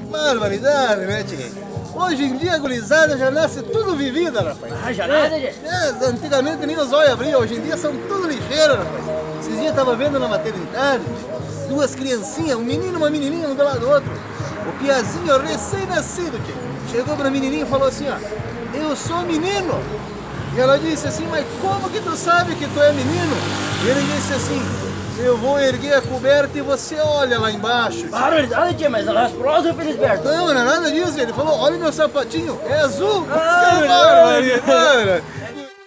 barbaridade, né, tia? Hoje em dia a gurizada já nasce tudo vivida, rapaz. Ah, já nasce, gente? É, antigamente nem os olhos abriam, hoje em dia são tudo ligeiros, rapaz. Esses dias eu tava vendo na maternidade, duas criancinhas, um menino e uma menininha um do lado do outro. O Piazinho recém-nascido. Chegou pra menininha e falou assim, ó, eu sou menino. E ela disse assim, mas como que tu sabe que tu é menino? Ele disse assim, eu vou erguer a coberta e você olha lá embaixo. Barbaridade, tia, mas ela rasprosa, Felisberto. Não, não é nada disso. Ele falou, olha meu sapatinho, é azul. Ah, que barbaridade.